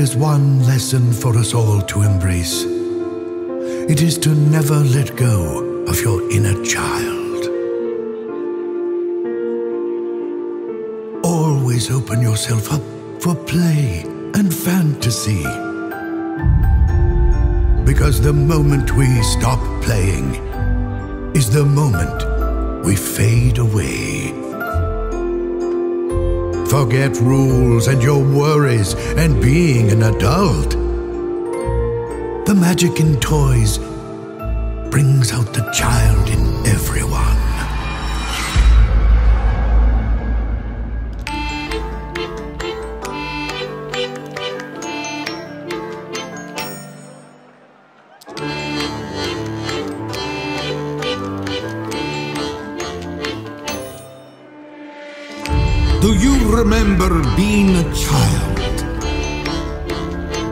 is one lesson for us all to embrace, it is to never let go of your inner child. Always open yourself up for play and fantasy. Because the moment we stop playing is the moment we fade away. Forget rules and your worries and being an adult. The magic in toys brings out the child in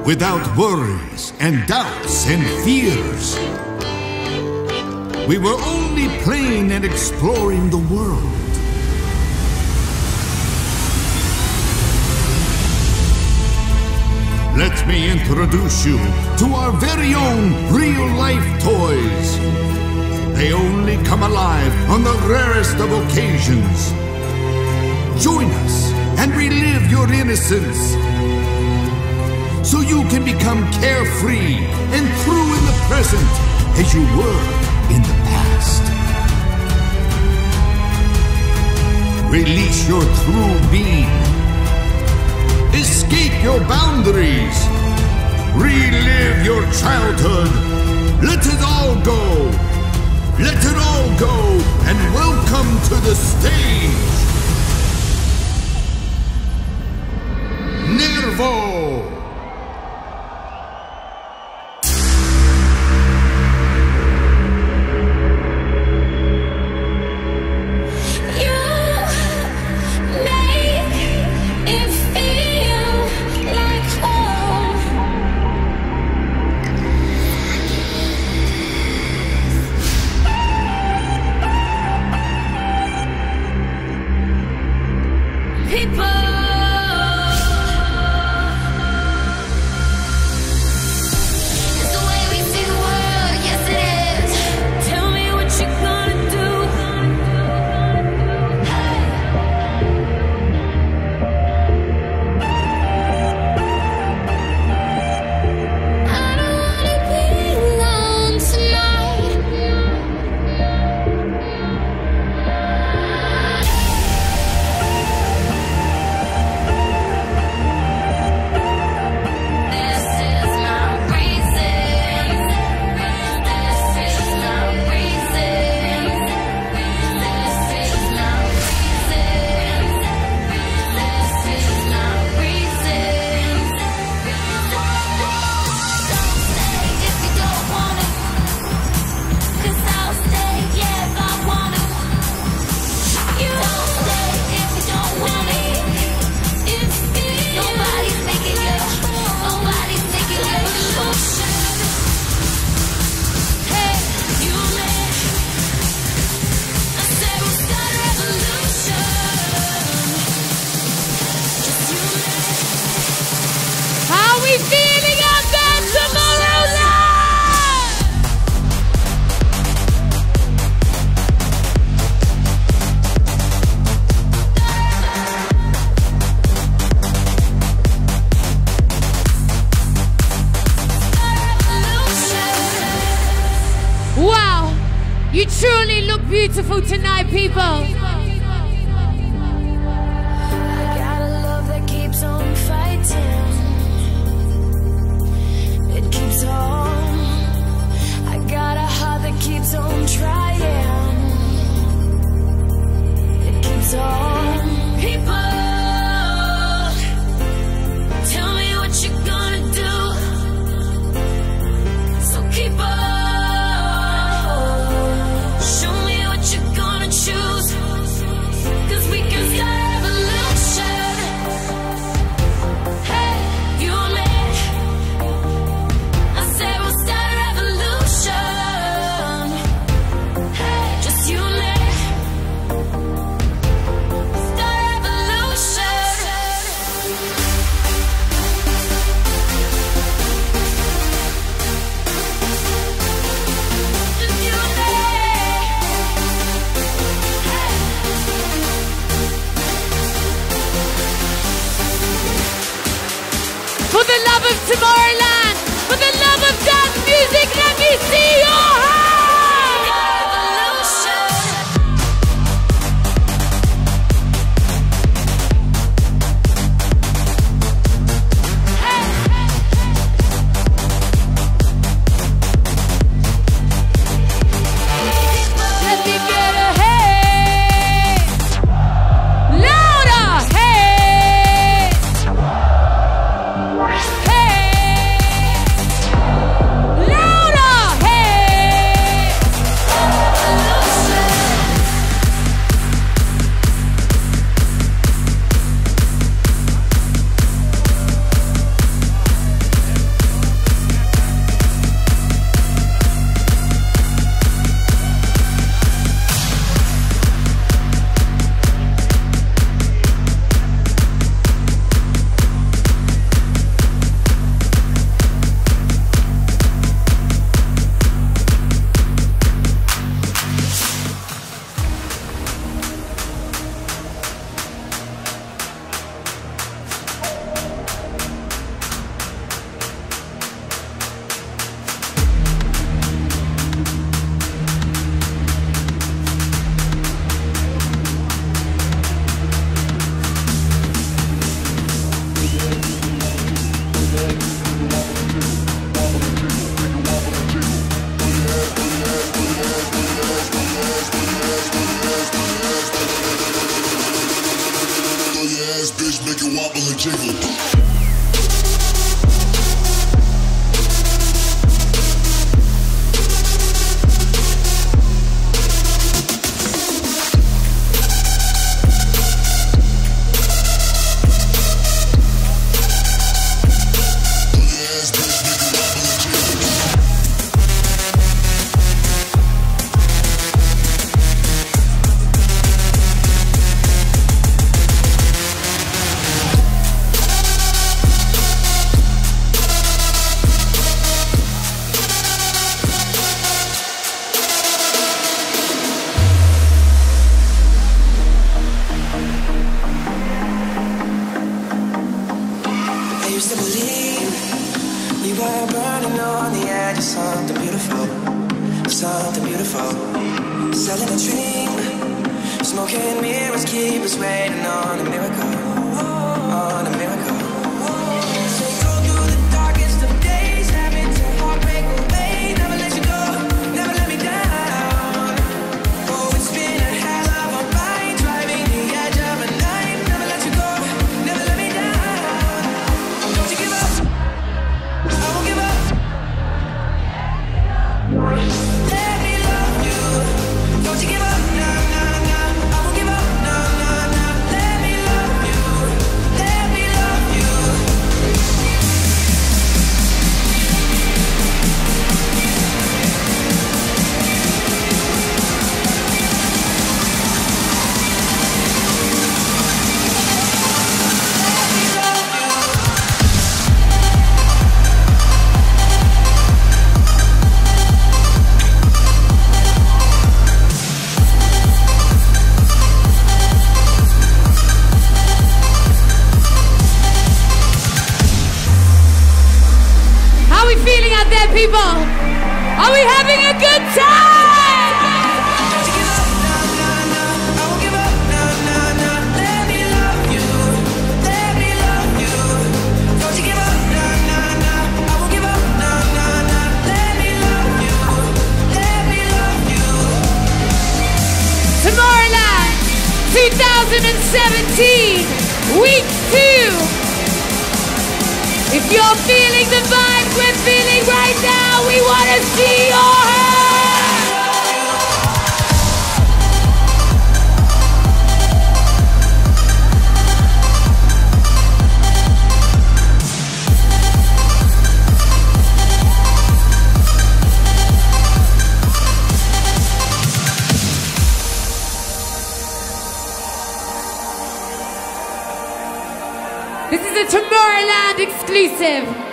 Without worries and doubts and fears. We were only playing and exploring the world. Let me introduce you to our very own real life toys. They only come alive on the rarest of occasions. Join us and relive your innocence so you can become carefree and true in the present as you were in the past. Release your true being. Escape your boundaries. Relive your childhood. Let it all go. Let it all go and welcome to the stage. Nervo! 2017, week two. If you're feeling the vibes we're feeling right now, we want to see your a Tomorrowland exclusive.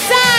So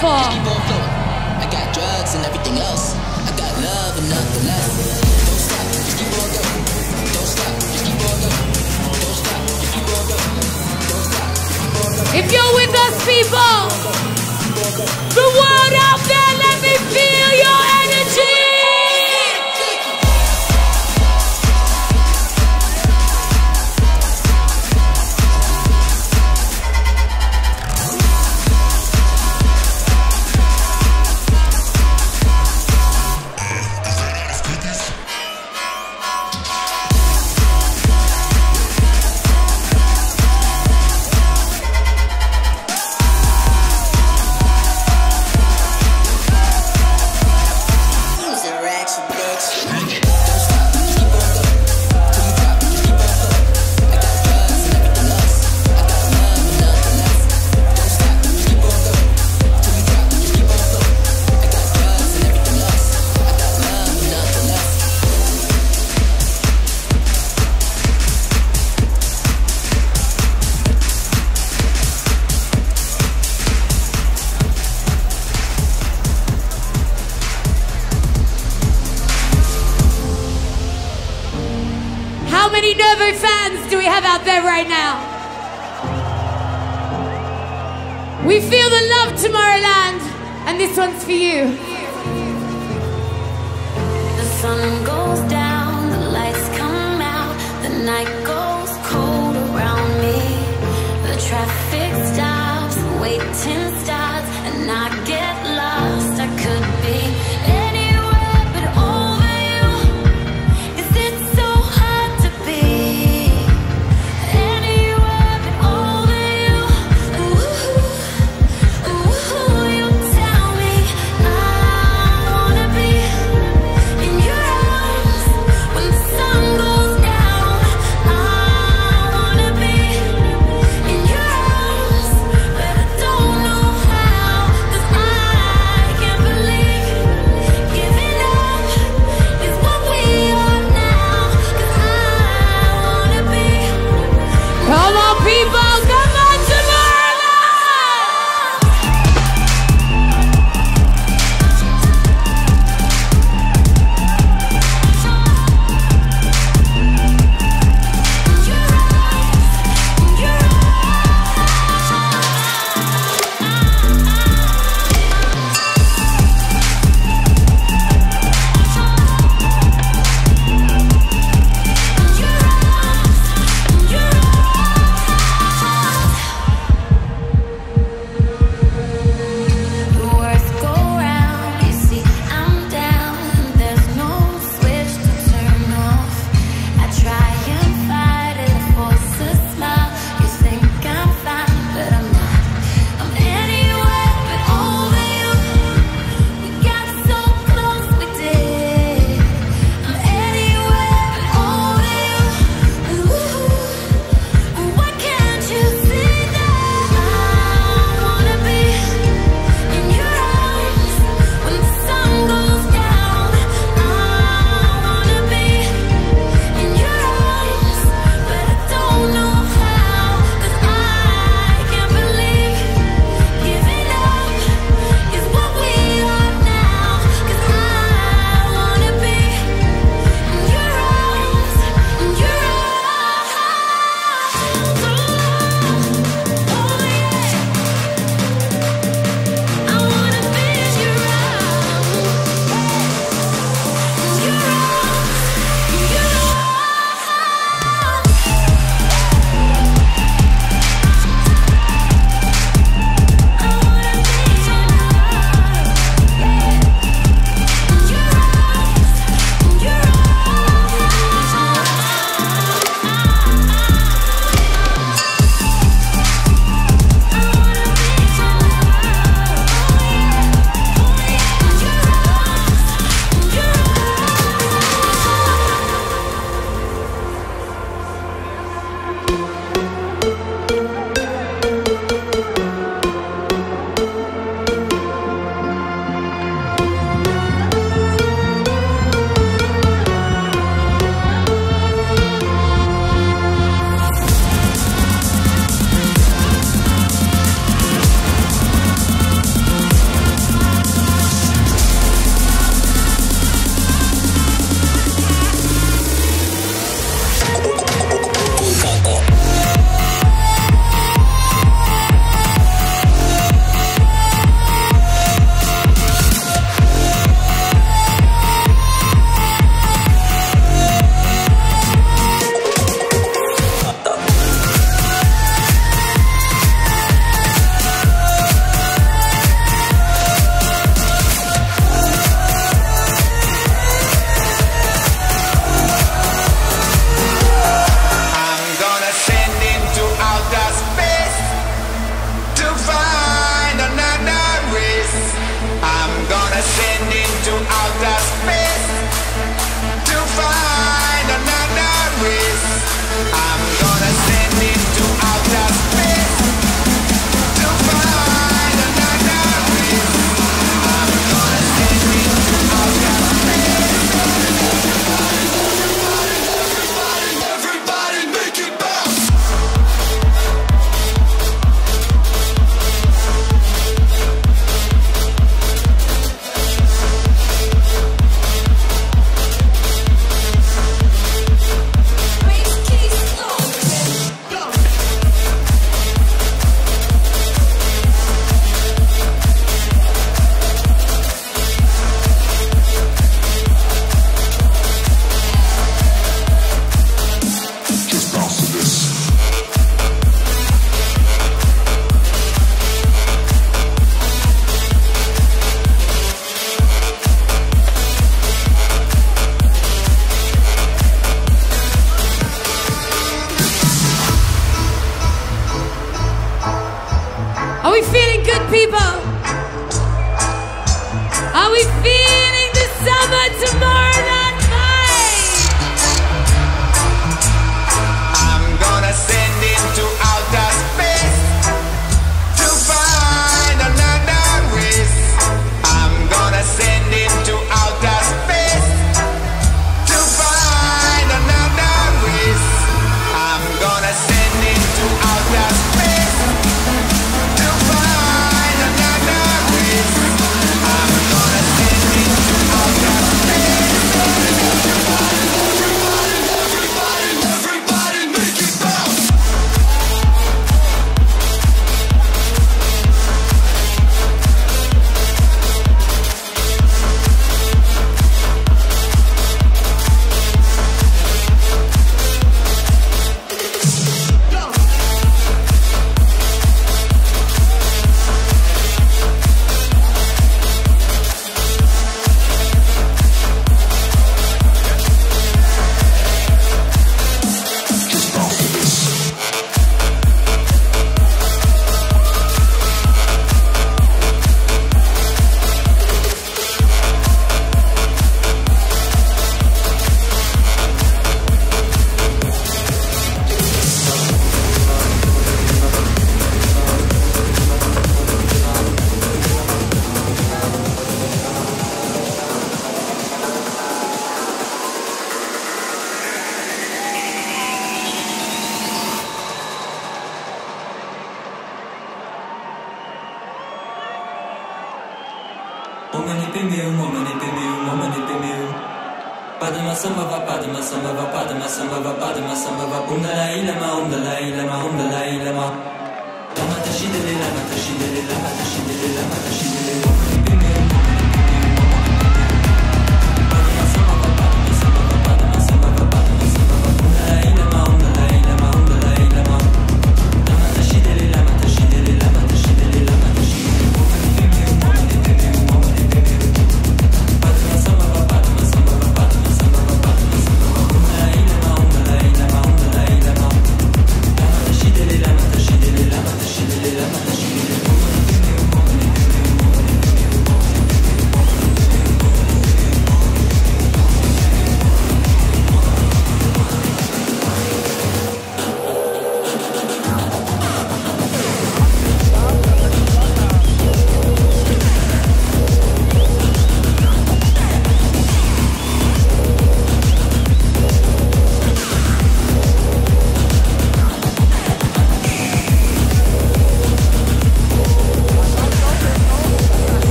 for? I got drugs and everything else. I got love and nothing else. If you're with us, people.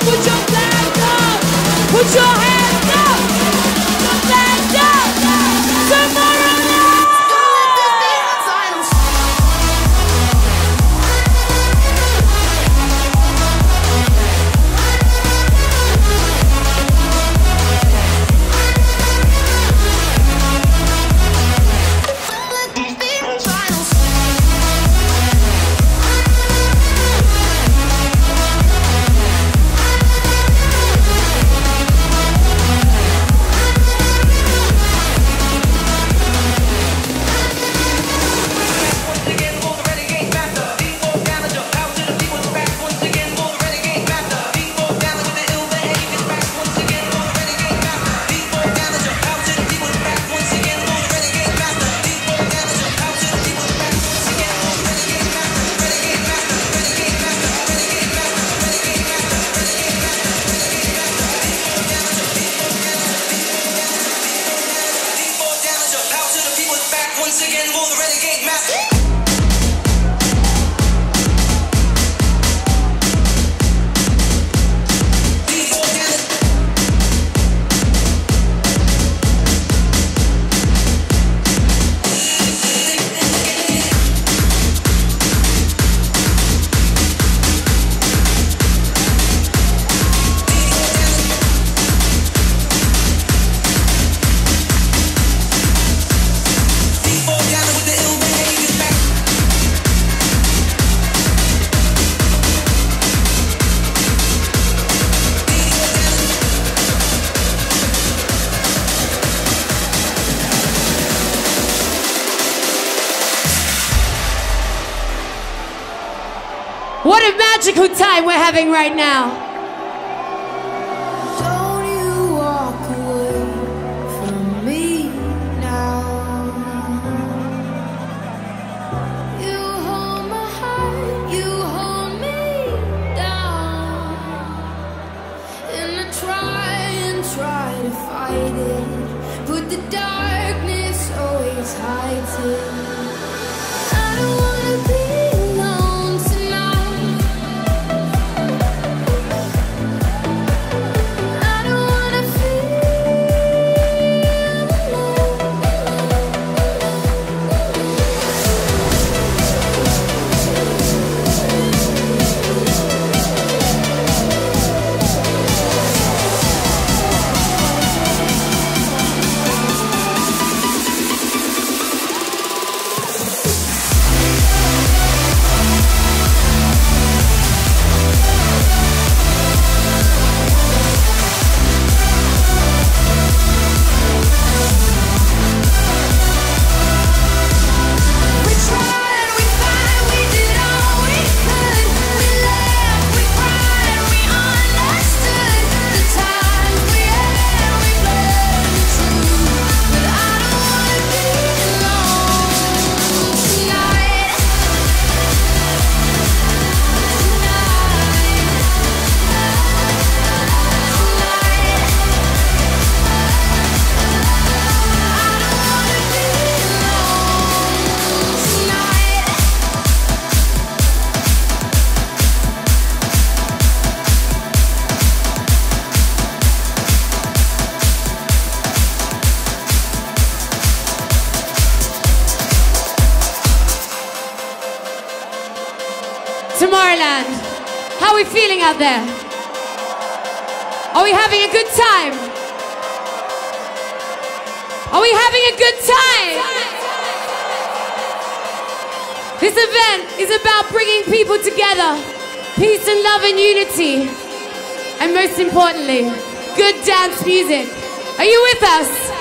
Put your hands up. Put your hands magical time we're having right now. are we feeling out there? Are we having a good time? Are we having a good time? This event is about bringing people together, peace and love and unity, and most importantly, good dance music. Are you with us?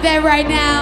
Out there right now.